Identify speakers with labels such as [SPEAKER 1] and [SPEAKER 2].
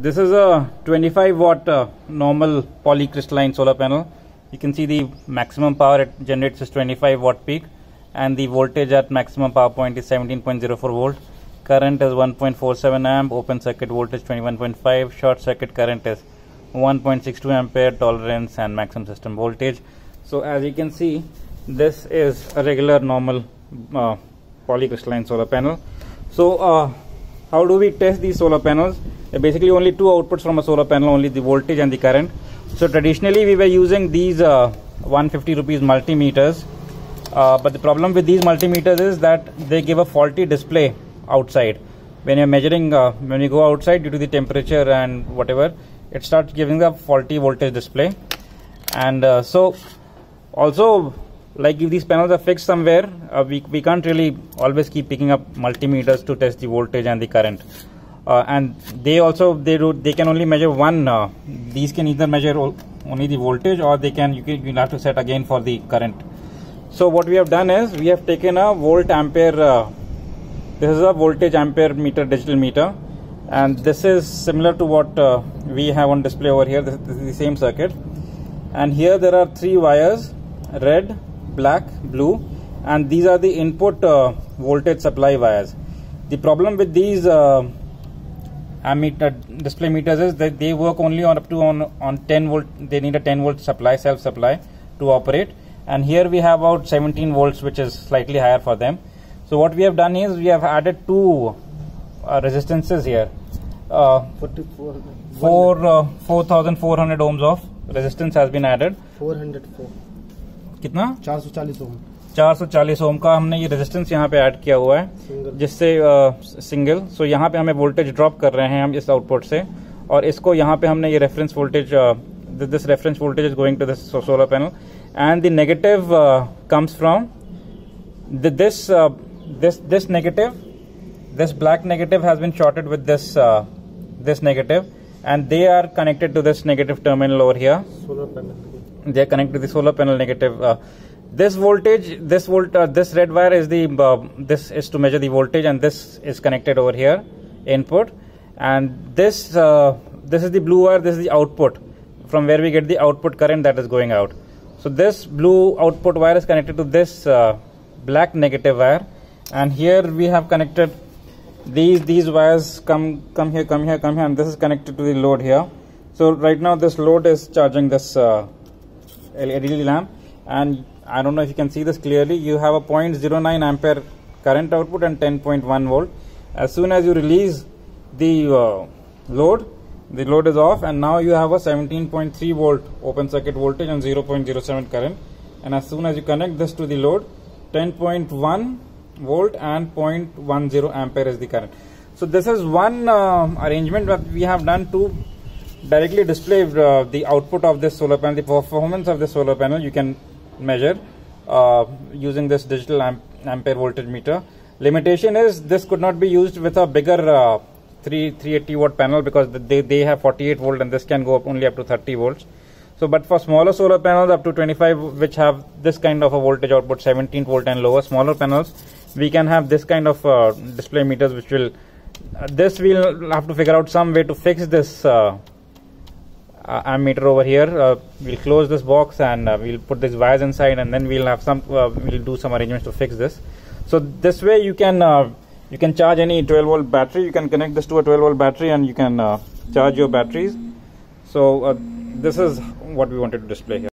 [SPEAKER 1] This is a 25 watt uh, normal polycrystalline solar panel. You can see the maximum power it generates is 25 watt peak and the voltage at maximum power point is 17.04 volt. Current is 1.47 amp, open circuit voltage 21.5, short circuit current is 1.62 ampere, tolerance and maximum system voltage. So as you can see, this is a regular normal uh, polycrystalline solar panel. So uh, how do we test these solar panels? Basically only two outputs from a solar panel only the voltage and the current. So traditionally we were using these uh, 150 rupees multimeters. Uh, but the problem with these multimeters is that they give a faulty display outside. When you're measuring uh, when you go outside due to the temperature and whatever it starts giving a faulty voltage display. And uh, so also like if these panels are fixed somewhere uh, we, we can't really always keep picking up multimeters to test the voltage and the current uh, and they also they do they can only measure one uh, these can either measure only the voltage or they can you can you have to set again for the current. So what we have done is we have taken a volt ampere uh, this is a voltage ampere meter digital meter. And this is similar to what uh, we have on display over here. This, this, is the same circuit. And here there are three wires red black blue. And these are the input uh, voltage supply wires. The problem with these uh, ammeter display meters is that they work only on up to on on 10 volt they need a 10 volt supply self supply to operate and here we have about 17 volts which is slightly higher for them so what we have done is we have added two uh, resistances here uh, 44 four uh, 4400 ohms of resistance has been added
[SPEAKER 2] 404
[SPEAKER 1] कितना
[SPEAKER 2] 440 ohm
[SPEAKER 1] 440 ओम का हमने ये resistance यहाँ पे add किया हुआ है जिससे सिंगल सो यहाँ पे हमें वोल्टेज ड्रॉप कर रहे हैं हम इस आउटपुट से और इसको यहाँ पे हमने ये reference voltage this reference voltage is going to this solar panel and the negative comes from this this negative this black negative has been shorted with this this negative and they are connected to this negative terminal over here
[SPEAKER 2] solar panel
[SPEAKER 1] they are connected solar panel negative this voltage this volt uh, this red wire is the uh, this is to measure the voltage and this is connected over here input. And this uh, this is the blue wire this is the output. From where we get the output current that is going out. So this blue output wire is connected to this uh, black negative wire. And here we have connected these these wires come come here come here come here and this is connected to the load here. So right now this load is charging this uh, LED lamp. And I don't know if you can see this clearly. You have a 0.09 ampere current output and 10.1 volt. As soon as you release the uh, load the load is off and now you have a 17.3 volt open circuit voltage and 0.07 current. And as soon as you connect this to the load 10.1 volt and 0.10 ampere is the current. So this is one uh, arrangement that we have done to directly display uh, the output of this solar panel the performance of the solar panel. You can measure uh, using this digital amp ampere voltage meter. Limitation is this could not be used with a bigger uh, 3 380 watt panel because they, they have 48 volt and this can go up only up to 30 volts. So, but for smaller solar panels up to 25 which have this kind of a voltage output 17 volt and lower smaller panels, we can have this kind of uh, display meters which will uh, this we'll have to figure out some way to fix this uh, ammeter over here. Uh, we'll close this box and uh, we'll put these wires inside and then we'll have some uh, we'll do some arrangements to fix this. So this way you can uh, you can charge any 12 volt battery. You can connect this to a 12 volt battery and you can uh, charge your batteries. So this is what we wanted to display here